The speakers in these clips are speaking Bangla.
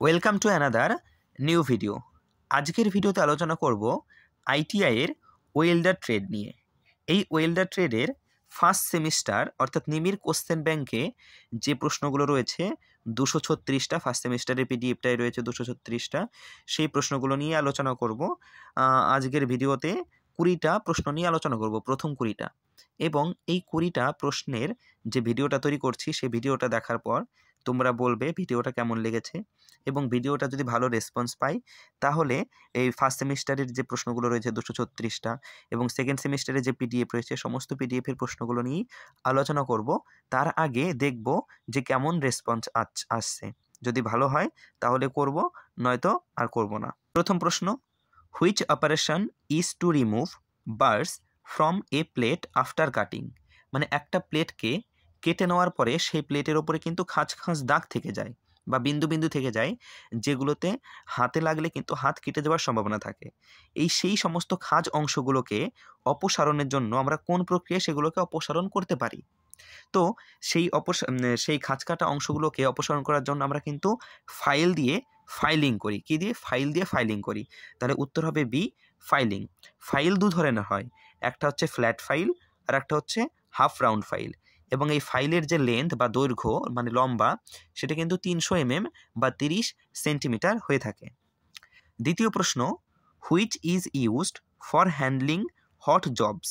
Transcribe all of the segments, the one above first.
Welcome to another new video আজকের ভিডিওতে আলোচনা করব আইটিআইয়ের ওয়েল্ডার ট্রেড নিয়ে। এই ওয়েল্ডার ট্রেডের ফার্স্ট সেমিস্টার অর্থাৎ নিমির কোশ্চেন ব্যাংকে যে প্রশ্নগুলো রয়েছে, দুশো ছত্রিশটা ফার্স্ট সেমিস্টারের পিডিএফটাই রয়েছে দুশো ছত্রিশটা, সেই প্রশ্নগুলো নিয়ে আলোচনা করব। আজকের ভিডিওতে কুড়িটা প্রশ্ন নিয়ে আলোচনা করব, প্রথম কুড়িটা। এবং এই কুড়িটা প্রশ্নের যে ভিডিওটা তৈরি করছি, সেই ভিডিওটা দেখার পর তোমরা বলবে ভিডিওটা কেমন লেগেছে। এবং ভিডিওটা যদি ভালো রেসপন্স পাই, তাহলে এই ফার্স্ট সেমিস্টারের যে প্রশ্নগুলো রয়েছে দুশো ছত্রিশটা এবং সেকেন্ড সেমিস্টারে যে পিডিএফ রয়েছে, সমস্ত পিডিএফের প্রশ্নগুলো নিয়েই আলোচনা করব। তার আগে দেখব যে কেমন রেসপন্স আসছে। যদি ভালো হয়, তাহলে করব, নয়তো আর করব না। প্রথম প্রশ্ন which operation is to remove burrs from a plate after cutting মানে একটা প্লেটকে কেটে নেওয়ার পরে সেই প্লেটের ওপরে কিন্তু খাঁচ খাঁচ দাগ থেকে যায়। বা বিন্দু বিন্দু থেকে যায়, যেগুলোতে হাতে লাগলে কিন্তু হাত কেটে যাওয়ার সম্ভাবনা থাকে। এই সেই সমস্ত খাজ অংশগুলোকে অপসারণের জন্য আমরা কোন প্রক্রিয়ায় সেগুলোকে অপসারণ করতে পারি? তো সেই অপস সেই খাঁচ কাটা অংশগুলোকে অপসারণ করার জন্য আমরা কিন্তু ফাইল দিয়ে ফাইলিং করি। কি দিয়ে? ফাইল দিয়ে ফাইলিং করি। তাহলে উত্তর হবে বি ফাইলিং ফাইল দু ধরনের হয়। একটা হচ্ছে ফ্ল্যাট ফাইল আর একটা হচ্ছে হাফ রাউন্ড ফাইল এবং এই ফাইলের যে লেন্থ বা দৈর্ঘ্য মানে লম্বা, সেটা কিন্তু তিনশো এমএম বা তিরিশ সেন্টিমিটার হয়ে থাকে। দ্বিতীয় প্রশ্ন which is used for handling hot jobs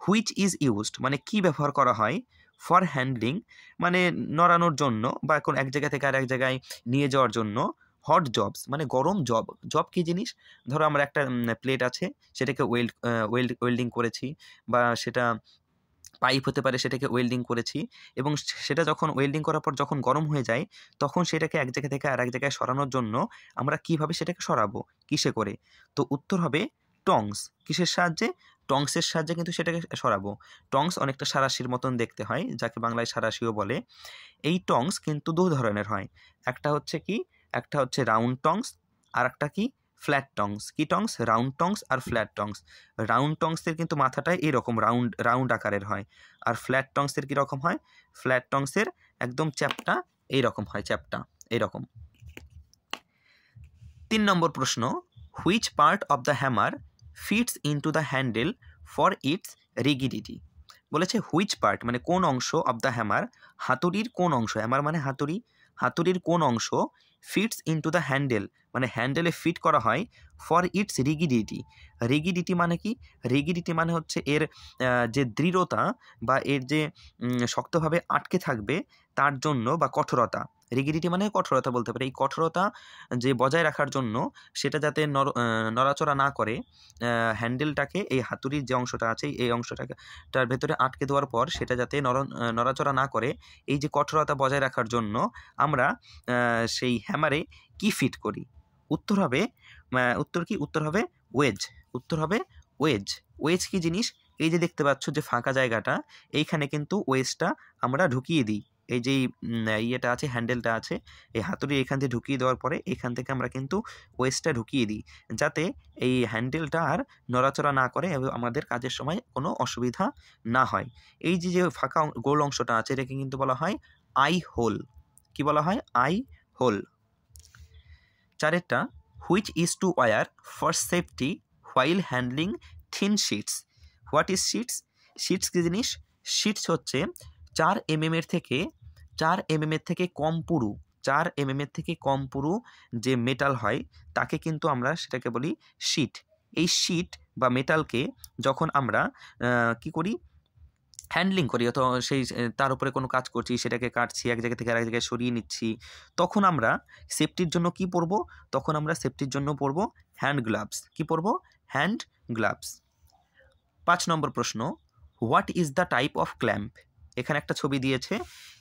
which is used মানে কি ব্যবহার করা হয় ফর হ্যান্ডলিং মানে নড়ানোর জন্য বা এখন এক জায়গা থেকে আর এক জায়গায় নিয়ে যাওয়ার জন্য হট জবস মানে গরম জব জব কী জিনিস? ধরো আমরা একটা প্লেট আছে, সেটাকে ওয়েল্ড ওয়েল্ড ওয়েল্ডিং করেছি বা সেটা পাইপ হতে পারে, সেটাকে ওয়েল্ডিং করেছি এবং সেটা যখন ওয়েল্ডিং করার পর যখন গরম হয়ে যায়, তখন সেটাকে এক জায়গা থেকে আর এক জায়গায় সরানোর জন্য আমরা কীভাবে সেটাকে সরাবো, কিসে করে? তো উত্তর হবে টংস কিসের সাহায্যে? টংসের সাহায্যে কিন্তু সেটাকে সরাবো। টংস অনেকটা সারাশির মতন দেখতে হয়, যাকে বাংলায় সারাশিও বলে। এই টংস কিন্তু দু ধরনের হয়। একটা হচ্ছে কি? একটা হচ্ছে রাউন্ড টংস আর একটা কি? ফ্ল্যাট টংস কি টংস রাউন্ড টংস আর ফ্ল্যাট টংস রাউন্ড টংসের কিন্তু মাথাটাই এরকম রাউন্ড রাউন্ড আকারের হয়। আর ফ্ল্যাট টংসের কীরকম হয়? ফ্ল্যাট টংসের একদম চ্যাপটা এইরকম হয়, চ্যাপটা এইরকম তিন নম্বর প্রশ্ন which part of the hammer fits into the handle for its rigidity বলেছে হুইচ পার্ট মানে কোন অংশ অফ দ্য হ্যামার হাতুড়ির কোন অংশ হ্যামার মানে হাতুড়ি, হাতুড়ির কোন অংশ ফিটস ইনটু দ্য হ্যান্ডেল মানে হ্যান্ডেলে ফিট করা হয় ফর ইটস রিগিডিটি রিগিডিটি মানে কি? রিগিডিটি মানে হচ্ছে এর যে দৃঢ়তা বা এর যে শক্তভাবে আটকে থাকবে তার জন্য বা কঠোরতা। রিগিডিটি মানে কঠোরতা বলতে পারে। এই কঠোরতা যে বজায় রাখার জন্য সেটা যাতে নর নড়াচড়া না করে হ্যান্ডেলটাকে এই হাতুড়ির যে অংশটা আছে এই অংশটাকে, তার ভেতরে আটকে দেওয়ার পর সেটা যাতে নর নড়াচড়া না করে, এই যে কঠোরতা বজায় রাখার জন্য আমরা সেই হ্যামারে কি ফিট করি? উত্তর হবে উত্তর কি? উত্তর হবে ওয়েজ উত্তর হবে ওয়েজ ওয়েজ কি জিনিস? এই যে দেখতে পাচ্ছ যে ফাঁকা জায়গাটা, এইখানে কিন্তু ওয়েজটা আমরা ঢুকিয়ে দিই। এই যে ইয়েটা আছে হ্যান্ডেলটা আছে, এই হাতুড়ি এখান থেকে ঢুকিয়ে দেওয়ার পরে এখান থেকে আমরা কিন্তু ওয়েস্টটা ঢুকিয়ে দিই। যাতে এই হ্যান্ডেলটা আর নড়াচড়া না করে এবং আমাদের কাজের সময় কোনো অসুবিধা না হয়। এই যে যে ফাঁকা গোল অংশটা আছে, এটাকে কিন্তু বলা হয় আই হোল কি বলা হয়? Eye hole চারেরটা which is to wear for safety while handling thin sheets what is sheets sheets কী জিনিস? শিটস হচ্ছে চার এমএম এর থেকে, চার এমএম এর থেকে কম পুরু, চার এমএম এর থেকে কম পুরু যে মেটাল হয়, তাকে কিন্তু আমরা সেটাকে বলি শিট এই শিট বা মেটালকে যখন আমরা কি করি? হ্যান্ডলিং করি, অথবা সেই, তার উপরে কোনো কাজ করছি, সেটাকে কাটছি, এক জায়গা থেকে আরেক জায়গায় সরিয়ে নিচ্ছি, তখন আমরা সেফটির জন্য কি পরবো? তখন আমরা সেফটির জন্য পরবো হ্যান্ড গ্লাভস কি পরবো? হ্যান্ড গ্লাভস পাঁচ নম্বর প্রশ্ন what is the type of clamp এখানে একটা ছবি দিয়েছে,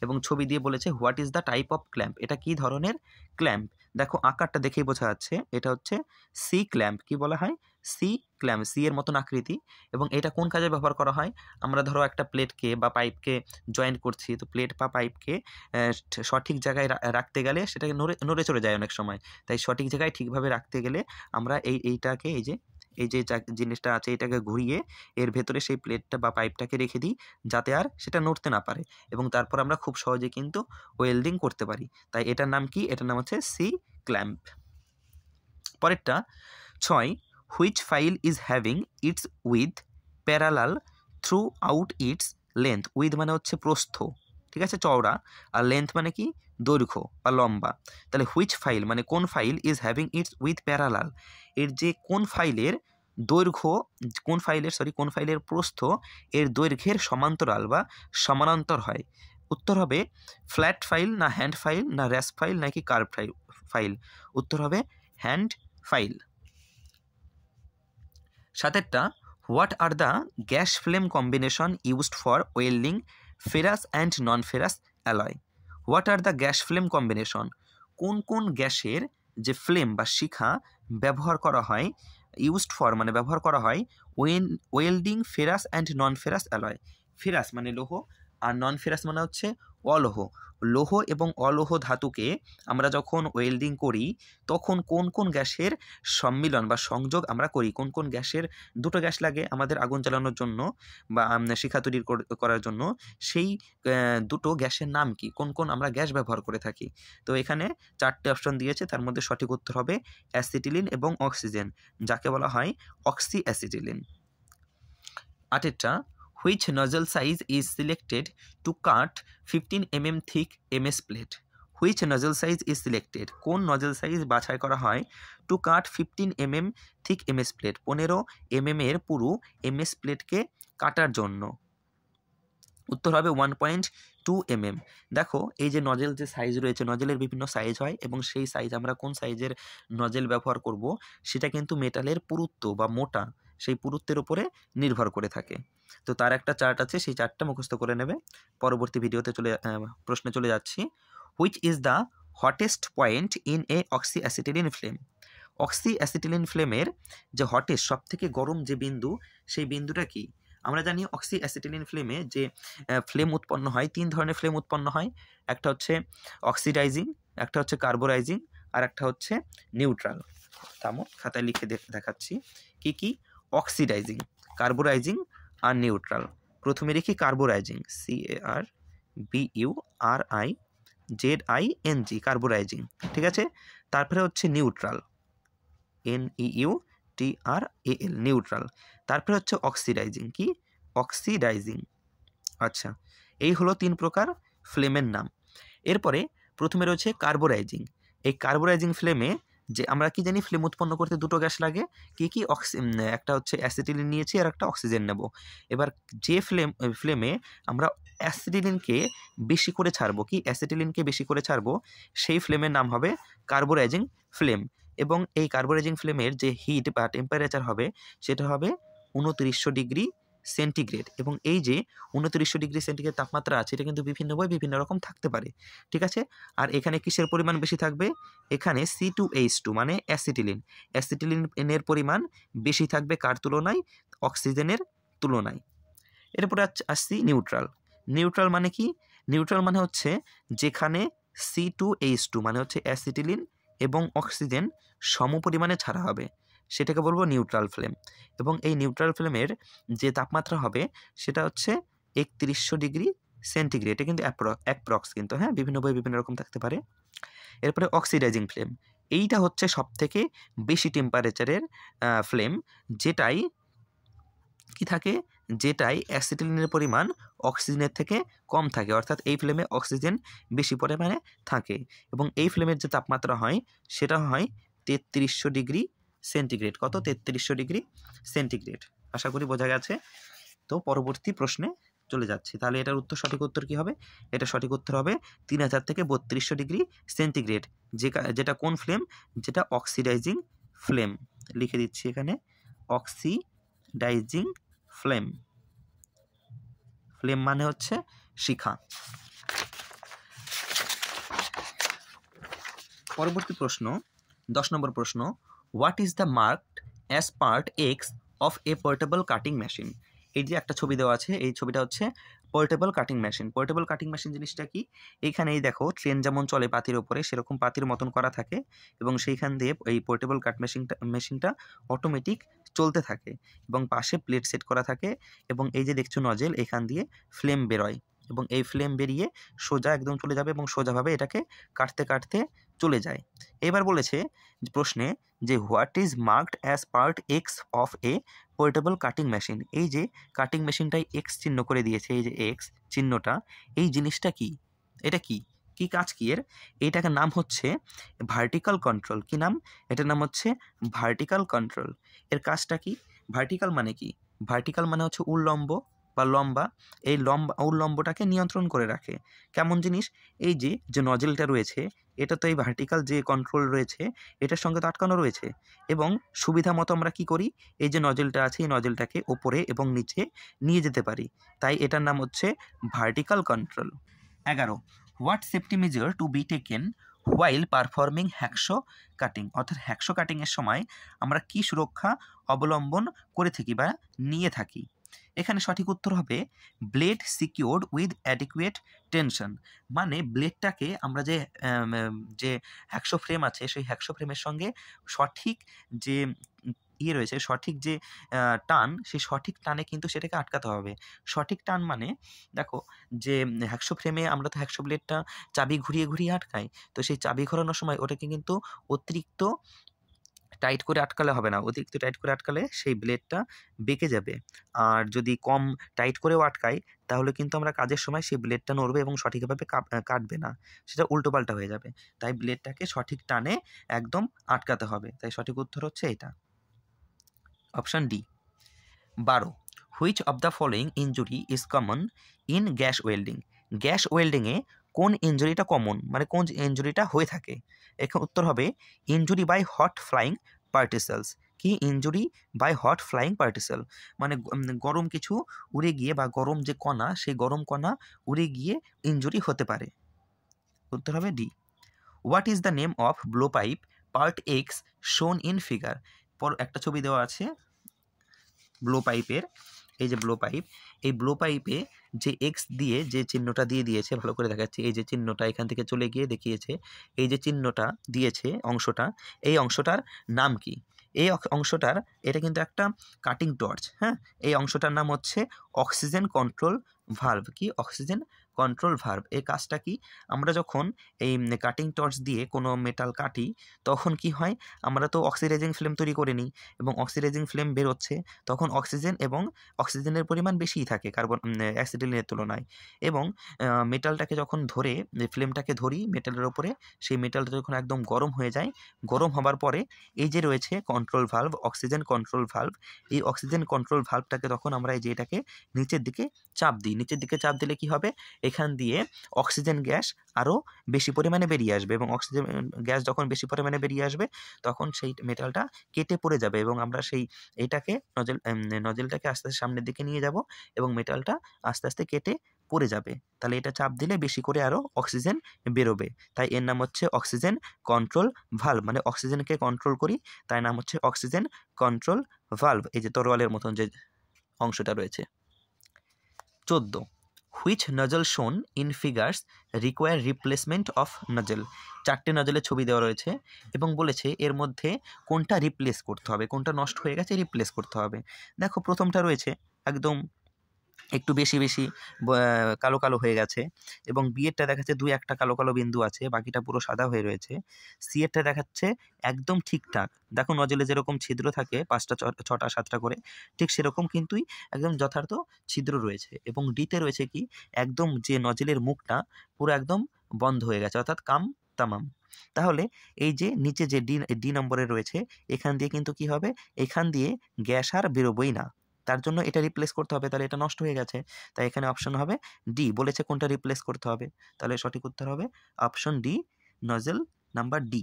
এবং ছবি দিয়ে বলেছে what is the type of clamp এটা কি ধরনের ক্ল্যাম্প দেখো, আকারটা দেখেই বোঝা যাচ্ছে, এটা হচ্ছে সি ক্ল্যাম্প কি বলা হয়? সি ক্ল্যাম্প সি এর মতন আকৃতি এবং এটা কোন কাজে ব্যবহার করা হয়? আমরা ধরো একটা প্লেটকে বা পাইপকে জয়েন্ট করছি, তো প্লেট বা পাইপকে সঠিক জায়গায় রাখতে গেলে সেটাকে নড়ে নড়ে চলে যায় অনেক সময়। তাই সঠিক জায়গায় ঠিকভাবে রাখতে গেলে আমরা এই, এইটাকে, এই যে এই যে জিনিসটা আছে এটাকে ঘুরিয়ে এর ভেতরে সেই প্লেটটা বা পাইপটাকে রেখে দিই যাতে আর সেটা নড়তে না পারে এবং তারপর আমরা খুব সহজে কিন্তু ওয়েল্ডিং করতে পারি। তাই এটার নাম কি? এটার নাম হচ্ছে সি ক্ল্যাম্প পরেরটা, ছয় which file is having its width parallel throughout its length width মানে হচ্ছে প্রস্থ, ঠিক আছে? চওড়া। আর লেন্থ মানে কি? দৈর্ঘ্য বা লম্বা। তাহলে হুইচ ফাইল মানে কোন file is having its width parallel এর যে কোন ফাইলের দৈর্ঘ্য, কোন ফাইলের সরি কোন ফাইলের প্রস্থ, এর দৈর্ঘ্যের সমান্তরাল বা সমানান্তর হয়? উত্তর হবে ফ্ল্যাট ফাইল না হ্যান্ড ফাইল না র্যাস ফাইল নাকি কার্ভ ফাইল উত্তর হবে hand file সাতেরটা what are the gas flame combination used for welding ferrous and non ferrous alloy? What are the gas flame combination? কোন কোন গ্যাসের যে ফ্লেম বা শিখা ব্যবহার করা হয়, ইউজড ফর মানে ব্যবহার করা হয়, when, welding ferrous and non ferrous alloy. Ferrous মানে লৌহ আর নন ফেরাস মানে হচ্ছে অলৌহ। লৌহ এবং অলৌহ ধাতুকে আমরা যখন ওয়েল্ডিং করি, তখন কোন কোন গ্যাসের সম্মিলন বা সংযোগ আমরা করি? কোন কোন গ্যাসের, দুটো গ্যাস লাগে আমাদের আগুন জ্বালানোর জন্য বা শিখা তৈরি করার জন্য। সেই দুটো গ্যাসের নাম কি? কোন কোন আমরা গ্যাস ব্যবহার করে থাকি? তো এখানে চারটে অপশন দিয়েছে, তার মধ্যে সঠিক উত্তর হবে অ্যাসিটিলিন এবং অক্সিজেন যাকে বলা হয় অক্সি অ্যাসিটিলিন আটেরটা which nozzle size is selected to cut 15 mm thick ms plate? Which nozzle size is selected? কোন নজল সাইজ বাছাই করা হয় to cut fifteen M M thick MS plate পনেরো এম এম এর পুরো এমএস প্লেটকে কাটার জন্য। উত্তর হবে one point two M M দেখো, এই যে নজেল যে সাইজ রয়েছে নজেলের বিভিন্ন সাইজ হয় এবং সেই সাইজ আমরা কোন সাইজের নজেল ব্যবহার করব, সেটা কিন্তু মেটালের পুরুত্ব বা মোটা, সেই পুরুত্বের উপরে নির্ভর করে থাকে। তো তার একটা চার্ট আছে, সেই চার্টটা মুখস্থ করে নেবে। পরবর্তী ভিডিওতে চলে প্রশ্নে চলে যাচ্ছি। Which is the hottest point in a oxy acetylene flame oxy acetylene ফ্লেমের যে হটেস্ট সব থেকে গরম যে বিন্দু, সেই বিন্দুটা কি? আমরা জানি অক্সি অ্যাসিটিলিন ফ্লেমে যে ফ্লেম উৎপন্ন হয়, তিন ধরনের ফ্লেম উৎপন্ন হয়। একটা হচ্ছে অক্সিডাইজিং একটা হচ্ছে কার্বোরাইজিং আর একটা হচ্ছে নিউট্রাল তামো খাতায় লিখে দেখাচ্ছি। কি কি? অক্সিডাইজিং কার্বোরাইজিং আর নিউট্রাল প্রথমে লিখি carburizing C A R B U R I Z I N G carburizing ঠিক আছে? তারপরে হচ্ছে neutral N E U T R A L neutral তারপরে হচ্ছে অক্সিডাইজিং কি? অক্সিডাইজিং আচ্ছা। এই হলো তিন প্রকার ফ্লেমের নাম। এরপরে প্রথমে রয়েছে কার্বোরাইজিং এই কার্বোরাইজিং ফ্লেমে যে আমরা কি জানি ফ্লেম উৎপন্ন করতে দুটো গ্যাস লাগে, কি কি অক্সি একটা হচ্ছে অ্যাসিটিলিন নিয়েছি আর একটা অক্সিজেন নেব। এবার যে ফ্লেম, ফ্লেমে আমরা অ্যাসিটিলিনকে বেশি করে ছাড়বো, কি অ্যাসিটিলিনকে বেশি করে ছাড়বো, সেই ফ্লেমের নাম হবে কার্বোরাইজিং ফ্লেম এবং এই কার্বোরাইজিং ফ্লেমের যে হিট বা টেম্পারেচার হবে, সেটা হবে উনত্রিশশো ডিগ্রি সেন্টিগ্রেড এবং এই যে উনত্রিশশো ডিগ্রি সেন্টিগ্রেড তাপমাত্রা আছে, এটা কিন্তু বিভিন্ন বই বিভিন্ন রকম থাকতে পারে, ঠিক আছে? আর এখানে কিসের পরিমাণ বেশি থাকবে? এখানে সি টু এইচ টু মানে অ্যাসিটিলিন অ্যাসিটিলিনের পরিমাণ বেশি থাকবে কার তুলনায়? অক্সিজেনের তুলনায়। এরপরে আসছি নিউট্রাল। নিউট্রাল মানে কি? নিউট্রাল মানে হচ্ছে যেখানে সি টু এইচ টু মানে হচ্ছে অ্যাসিটিলিন এবং অক্সিজেন সম পরিমাণে ছাড়া হবে। সেটাকে বলব নিউট্রাল ফ্লেম এবং এই নিউট্রাল ফ্লেমের যে তাপমাত্রা হবে, সেটা হচ্ছে একত্রিশশো ডিগ্রি সেন্টিগ্রেড এটা কিন্তু অ্যাপ্রক্স কিন্তু হ্যাঁ? বিভিন্ন বই বিভিন্ন রকম থাকতে পারে। এরপরে অক্সিডাইজিং ফ্লেম এইটা হচ্ছে সব থেকে বেশি টেম্পারেচারের ফ্লেম যেটাই কি থাকে? যেটাই অ্যাসিটিলিনের পরিমাণ অক্সিজেনের থেকে কম থাকে। অর্থাৎ এই ফ্লেমে অক্সিজেন বেশি পরিমাণে থাকে। এবং এই ফ্লেমের যে তাপমাত্রা হয়, সেটা হয় তেত্রিশশো ডিগ্রি সেন্টিগ্রেড। কত? তেত্রিশশো ডিগ্রি সেন্টিগ্রেড। আশা করি বোঝা গেছে। তো পরবর্তী প্রশ্নে চলে যাচ্ছি। তাহলে এটার উত্তর, সঠিক উত্তর কী হবে? এটা সঠিক উত্তর হবে তিন হাজার থেকে বত্রিশশো ডিগ্রি সেন্টিগ্রেড। যেটা কোন ফ্লেম? যেটা অক্সিডাইজিং ফ্লেম। লিখে দিচ্ছি এখানে, অক্সিডাইজিং ফ্লেম। ফ্লেম মানে হচ্ছে শিখা। পরবর্তী প্রশ্ন, দশ নম্বর প্রশ্ন what is the marked as part X of a portable cutting machine এই যে একটা ছবি দেওয়া আছে, এই ছবিটা হচ্ছে portable cutting machine portable cutting machine জিনিসটা কি? এইখানেই দেখো ট্রেন যেমন চলে পাতির ওপরে সেরকম পাতির মতন করা থাকে এবং সেইখান দিয়ে এই পোর্টেবল কাট মেশিনটা মেশিনটা অটোমেটিক চলতে থাকে এবং পাশে প্লেট সেট করা থাকে এবং এই যে দেখছ নজেল এখান দিয়ে ফ্লেম বেরোয় এবং এই ফ্লেম বেরিয়ে সোজা একদম চলে যাবে এবং সোজাভাবে এটাকে কাটতে কাটতে চলে যায়। এবার বলেছে প্রশ্নে যে what is marked as part X of a portable cutting machine এই যে কাটিং মেশিনটাই এক্স চিহ্ন করে দিয়েছে, এই যে এক্স চিহ্নটা, এই জিনিসটা কি? এটা কি? কি কাজ কি এর? এইটাকে নাম হচ্ছে ভার্টিক্যাল কন্ট্রোল কি নাম? এটার নাম হচ্ছে ভার্টিক্যাল কন্ট্রোল এর কাজটা কি? ভার্টিক্যাল মানে কি? ভার্টিক্যাল মানে হচ্ছে উল্লম্ব বা লম্বা, এই লম্বা উল্লম্বটাকে নিয়ন্ত্রণ করে রাখে। কেমন জিনিস? এই যে যে নজেলটা রয়েছে, এটা তো এই ভার্টিক্যাল যে কন্ট্রোল রয়েছে, এটার সঙ্গে তো আটকানো রয়েছে। এবং সুবিধা মতো আমরা কি করি? এই যে নজেলটা আছে, এই নজেলটাকে ওপরে এবং নিচে নিয়ে যেতে পারি। তাই এটার নাম হচ্ছে ভার্টিক্যাল কন্ট্রোল এগারো। What safety measure to be taken while performing hacksaw cutting অর্থাৎ হ্যাকশো কাটিংয়ের সময় আমরা কি সুরক্ষা অবলম্বন করে থাকি বা নিয়ে থাকি? এখানে সঠিক উত্তর হবে blade secured with adequate tension মানে ব্লেডটাকে আমরা যে যে হ্যাকশো ফ্রেম আছে, সেই হ্যাকশো ফ্রেমের সঙ্গে সঠিক যে ইয়ে রয়েছে, সঠিক যে টান, সেই সঠিক টানে কিন্তু সেটাকে আটকাতে হবে। সঠিক টান মানে দেখো যে হ্যাকশো ফ্রেমে আমরা তো হ্যাকশো ব্লেডটা চাবি ঘুরিয়ে ঘুরিয়ে আটকাই। তো সেই চাবি ঘোরানোর সময় ওটাকে কিন্তু অতিরিক্ত টাইট করে আটকালে হবে না। অতিরিক্ত টাইট করে আটকালে সেই ব্লেডটা বেঁকে যাবে। আর যদি কম টাইট করেও আটকাই তাহলে কিন্তু আমরা কাজের সময় সেই ব্লেডটা নড়বে এবং সঠিকভাবে কাটবে না। সেটা উল্টোপাল্টা হয়ে যাবে। তাই ব্লেডটাকে সঠিক টানে একদম আটকাতে হবে। তাই সঠিক উত্তর হচ্ছে এটা। Option D. বারো। Which of the following injury is common in gas welding? Gas ওয়েল্ডিংয়ে কোন ইঞ্জুরিটা কমন? মানে কোন ইঞ্জুরিটা হয়ে থাকে? এখানে উত্তর হবে injury by hot flying particles কি? Injury by hot flying particle মানে গরম কিছু উড়ে গিয়ে বা গরম যে কণা, সেই গরম কণা উড়ে গিয়ে ইঞ্জুরি হতে পারে। উত্তর হবে D what is the name of blow pipe part X shown in figure পর একটা ছবি দেওয়া আছে ব্লো পাইপের এই যে ব্লো পাইপ এই ব্লো পাইপে যে এক্স দিয়ে যে চিহ্নটা দিয়ে দিয়েছে, ভালো করে দেখাচ্ছে, এই যে চিহ্নটা এখান থেকে চলে গিয়ে দেখিয়েছে, এই যে চিহ্নটা দিয়েছে অংশটা, এই অংশটার নাম কি? এই অংশটার, এটা কিন্তু একটা কাটিং টর্চ হ্যাঁ? এই অংশটার নাম হচ্ছে অক্সিজেন কন্ট্রোল ভাল্ভ কি? অক্সিজেন কন্ট্রোল ভার্ভ এই কাজটা কি? আমরা যখন এই কাটিং টর্চ দিয়ে কোনো মেটাল কাটি, তখন কি হয়? আমরা তো অক্সিডাইজিং ফ্লেম তৈরি করে নিই এবং অক্সিডাইজিং ফ্লেম বেরোচ্ছে, তখন অক্সিজেন এবং অক্সিজেনের পরিমাণ বেশিই থাকে কার্বন অ্যাসিডিনের তুলনায় এবং মেটালটাকে যখন ধরে ফ্লেমটাকে ধরি মেটালের ওপরে, সেই মেটালটা যখন একদম গরম হয়ে যায়, গরম হবার পরে এই যে রয়েছে control valve oxygen control valve এই অক্সিজেন কন্ট্রোল ভাল্ভটাকে তখন আমরা এই যে এটাকে নিচের দিকে চাপ দিই। নিচের দিকে চাপ দিলে কি হবে? এখান দিয়ে অক্সিজেন গ্যাস আরও বেশি পরিমাণে বেরিয়ে আসবে এবং অক্সিজেন গ্যাস যখন বেশি পরিমাণে বেরিয়ে আসবে, তখন সেই মেটালটা কেটে পড়ে যাবে এবং আমরা সেই এটাকে নজেল নজেলটাকে আস্তে আস্তে সামনের দিকে নিয়ে যাব এবং মেটালটা আস্তে আস্তে কেটে পড়ে যাবে। তাহলে এটা চাপ দিলে বেশি করে আরও অক্সিজেন বেরোবে। তাই এর নাম হচ্ছে অক্সিজেন কন্ট্রোল ভাল্ভ মানে অক্সিজেনকে কন্ট্রোল করি তাই নাম হচ্ছে অক্সিজেন কন্ট্রোল ভাল্ভ এই যে তরোয়ালের মতন যে অংশটা রয়েছে। চোদ্দ which nozzle shown in figures require replacement of nozzle. চারটে নজলের ছবি দেওয়া রয়েছে এবং বলেছে এর মধ্যে কোনটা রিপ্লেস করতে হবে, কোনটা নষ্ট হয়ে গেছে রিপ্লেস করতে হবে। দেখো প্রথমটা রয়েছে একদম একটু বেশি বেশি কালো কালো হয়ে গেছে এবং বিয়েরটা দেখাচ্ছে দুই একটা কালো কালো বিন্দু আছে, বাকিটা পুরো সাদা হয়ে রয়েছে। সিয়েরটা দেখাচ্ছে একদম ঠিকঠাক। দেখো নজলে যেরকম ছিদ্র থাকে পাঁচটা ছটা, সাতটা করে, ঠিক সেরকম কিন্তুই একদম যথার্থ ছিদ্র রয়েছে এবং ডিতে রয়েছে কি একদম যে নজলের মুখটা পুরো একদম বন্ধ হয়ে গেছে, অর্থাৎ কাম তামাম। তাহলে এই যে নিচে যে ডি ডি নম্বরে রয়েছে, এখান দিয়ে কিন্তু কি হবে? এখান দিয়ে গ্যাস আর বেরোবই না। তার জন্য এটা রিপ্লেস করতে হবে, তাহলে এটা নষ্ট হয়ে গেছে। তাই এখানে অপশন হবে ডি বলেছে কোনটা রিপ্লেস করতে হবে। তাহলে সঠিক উত্তর হবে option D nozzle number D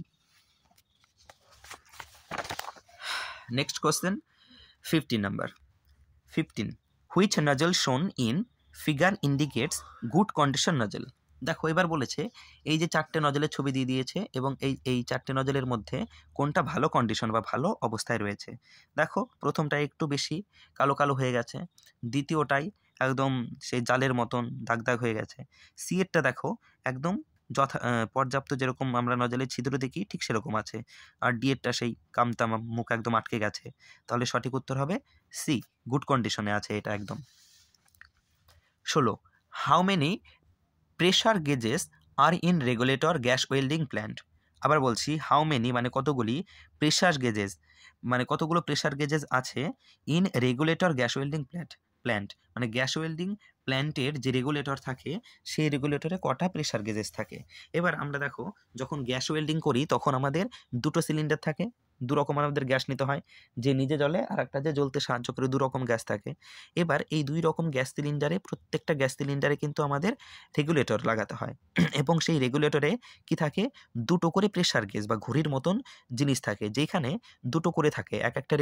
next question fifteen number fifteen which nozzle shown in figure indicates good condition nozzle দেখো, এবার বলেছে, এই যে চারটে নজলের ছবি দিয়ে দিয়েছে এবং এই এই চারটে নজলের মধ্যে কোনটা ভালো কন্ডিশন বা ভালো অবস্থায় রয়েছে। দেখো প্রথমটা একটু বেশি, কালো কালো হয়ে গেছে। দ্বিতীয়টাই একদম সেই জালের মতন দাগ দাগ হয়ে গেছে। সিয়েরটা দেখো, একদম যথা পর্যাপ্ত যেরকম আমরা নজলে ছিদ্র দেখি, ঠিক সেরকম আছে। আর ডিএরটা সেই কামতাম মুখ একদম আটকে গেছে। তাহলে সঠিক উত্তর হবে সি গুড কন্ডিশনে আছে এটা একদম। ষোলো how many pressure gauges are in regulator gas welding plant. আবার বলছি হাউ মেনি মানে কতগুলি প্রেশার গেজেস? মানে কতগুলো প্রেশার গেজেস আছে in regulator gas welding plant plant. মানে গ্যাস ওয়েল্ডিং প্ল্যান্টের যে রেগুলেটর থাকে, সেই রেগুলেটরে কটা প্রেশার গেজেস থাকে? এবার আমরা দেখো, যখন গ্যাস ওয়েল্ডিং করি, তখন আমাদের দুটো সিলিন্ডার থাকে। দু রকম আমাদের গ্যাস নিতে হয়, যে নিজে জ্বলে আর একটা যে জ্বলতে সাহায্য করে দু রকম গ্যাস থাকে। এবার এই দুই রকম গ্যাস সিলিন্ডারে প্রত্যেকটা গ্যাস সিলিন্ডারে কিন্তু আমাদের রেগুলেটর লাগাতে হয়। এবং সেই রেগুলেটরে কি থাকে? দুটো করে প্রেশার গেজ বা ঘড়ির মতন জিনিস থাকে, যেখানে দুটো করে থাকে। এক একটা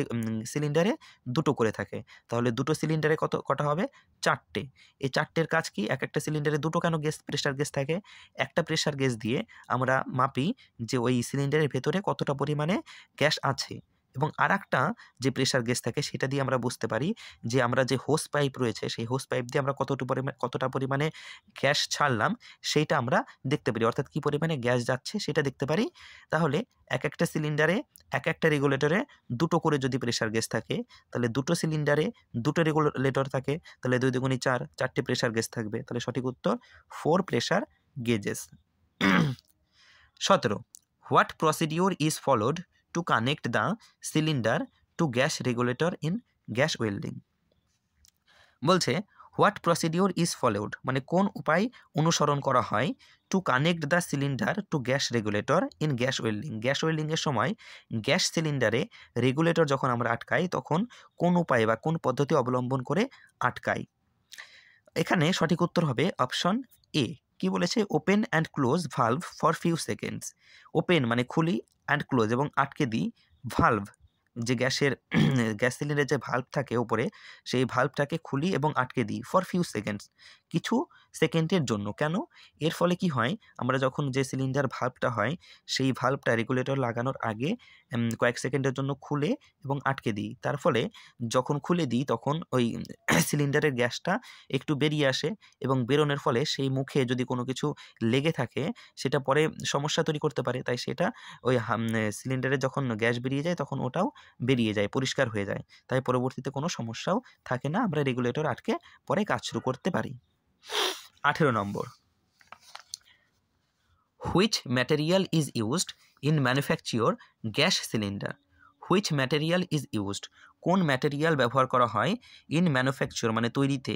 সিলিন্ডারে দুটো করে থাকে। তাহলে দুটো সিলিন্ডারে কত, কটা হবে? চারটে। এই চারটের কাজ কি? এক একটা সিলিন্ডারে দুটো কেন গ্যাস প্রেশার গ্যাস থাকে? একটা প্রেশার গ্যাস দিয়ে আমরা মাপি যে ওই সিলিন্ডারের ভেতরে কতটা পরিমাণে গ্যাস আছে এবং আর একটা যে প্রেশার গ্যাস থাকে সেটা দিয়ে আমরা বুঝতে পারি যে আমরা যে হোস পাইপ রয়েছে সেই হোস পাইপ দিয়ে আমরা কতটা পরিমাণ কতটা পরিমাণে গ্যাস ছাড়লাম সেইটা আমরা দেখতে পারি। অর্থাৎ কী পরিমাণে গ্যাস যাচ্ছে সেটা দেখতে পারি। তাহলে এক একটা সিলিন্ডারে এক একটা রেগুলেটরে দুটো করে যদি প্রেশার গ্যাস থাকে, তাহলে দুটো সিলিন্ডারে দুটো রেগুলেটর থাকে, তাহলে দুই দুগুণি চার, চারটে প্রেশার গ্যাস থাকবে। তাহলে সঠিক উত্তর ফোর প্রেশার গেজেস সতেরো what procedure is followed to connect the cylinder to gas regulator in gas welding বলছে হোয়াট প্রসিডিওর ইজ ফলোড মানে কোন উপায় অনুসরণ করা হয় to connect the cylinder to gas regulator in gas welding gas ওয়েল্ডিংয়ের সময় গ্যাস সিলিন্ডারে রেগুলেটর যখন আমরা আটকাই, তখন কোন উপায় বা কোন পদ্ধতি অবলম্বন করে আটকাই? এখানে সঠিক উত্তর হবে অপশন এ কি বলেছে? Open and close valve for few seconds open মানে খুলি অ্যান্ড ক্লোজ এবং আটকে দিই ভাল্ভ যে গ্যাসের, গ্যাস সিলিন্ডারের যে ভাল্ব থাকে ওপরে, সেই ভাল্বটাকে খুলি এবং আটকে দিই ফর ফিউ সেকেন্ডস কিছু সেকেন্ডের জন্য। কেন? এর ফলে কি হয়? আমরা যখন যে সিলিন্ডার ভাল্বটা হয়, সেই ভাল্বটা রেগুলেটর লাগানোর আগে কয়েক সেকেন্ডের জন্য খুলে এবং আটকে দিই। তার ফলে যখন খুলে দিই, তখন ওই সিলিন্ডারের গ্যাসটা একটু বেরিয়ে আসে এবং বেরোনোর ফলে সেই মুখে যদি কোনো কিছু লেগে থাকে, সেটা পরে সমস্যা তৈরি করতে পারে। তাই সেটা ওই সিলিন্ডারে যখন গ্যাস বেরিয়ে যায়, তখন ওটাও বেরিয়ে যায়, পরিষ্কার হয়ে যায়। তাই পরবর্তীতে কোনো সমস্যাও থাকে না। আমরা রেগুলেটর আটকে পরে কাজ শুরু করতে পারি। আঠেরো নম্বর। Which material is used in manufacture gas cylinder which material is used কোন ম্যাটেরিয়াল ব্যবহার করা হয় ইন ম্যানুফ্যাকচার মানে তৈরিতে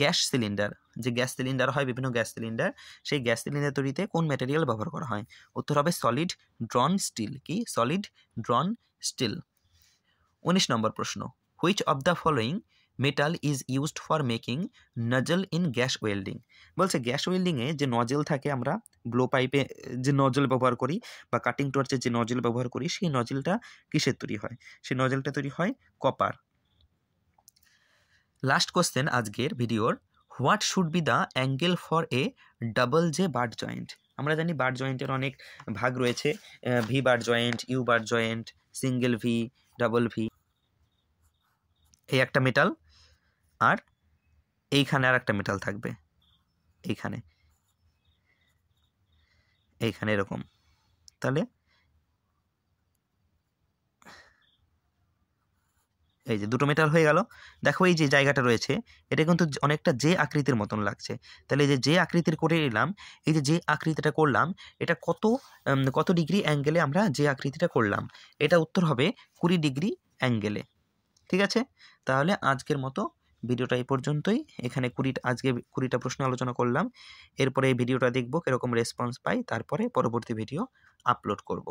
গ্যাস সিলিন্ডার যে গ্যাস সিলিন্ডার হয়, বিভিন্ন গ্যাস সিলিন্ডার সেই গ্যাস সিলিন্ডার তৈরিতে কোন ম্যাটেরিয়াল ব্যবহার করা হয়? উত্তর হবে সলিড ড্রন স্টিল কি? সলিড ড্রন স্টিল উনিশ নম্বর প্রশ্ন। Which of the following metal is used for making nozzle in gas welding বলছে গ্যাস ওয়েল্ডিংয়ে যে নজেল থাকে আমরা ব্লো পাইপে যে নজল ব্যবহার করি বা কাটিং টর্চের যে নজল ব্যবহার করি, সেই নজলটা কিসের তৈরি হয়? সেই নজলটা তৈরি হয় কপার লাস্ট কোশ্চেন আজকের ভিডিওর what should be the angle for a double J butt joint আমরা জানি বার্ড জয়েন্টের অনেক ভাগ রয়েছে V butt joint U butt joint single V double V এই একটা মেটাল আর এইখানে আর একটা মেটাল থাকবে। এইখানে। এইখানে এরকম। তাহলে এই যে দুটো মেটাল হয়ে গেল। দেখো এই যে জায়গাটা রয়েছে, এটা কিন্তু অনেকটা যে আকৃতির মতন লাগছে। তাহলে এই যে যে আকৃতির করে নিলাম, এই যে যে আকৃতিটা করলাম, এটা কত কত ডিগ্রি অ্যাঙ্গেলে আমরা যে আকৃতিটা করলাম? এটা উত্তর হবে কুড়ি ডিগ্রি অ্যাঙ্গেলে ঠিক আছে? তাহলে আজকের মতো ভিডিওটা এই পর্যন্তই। এখানে কুড়িটা, আজকে কুড়িটা প্রশ্ন আলোচনা করলাম। এরপরে এই ভিডিওটা দেখব, কীরকম রেসপন্স পাই। তারপরে পরবর্তী ভিডিও আপলোড করব।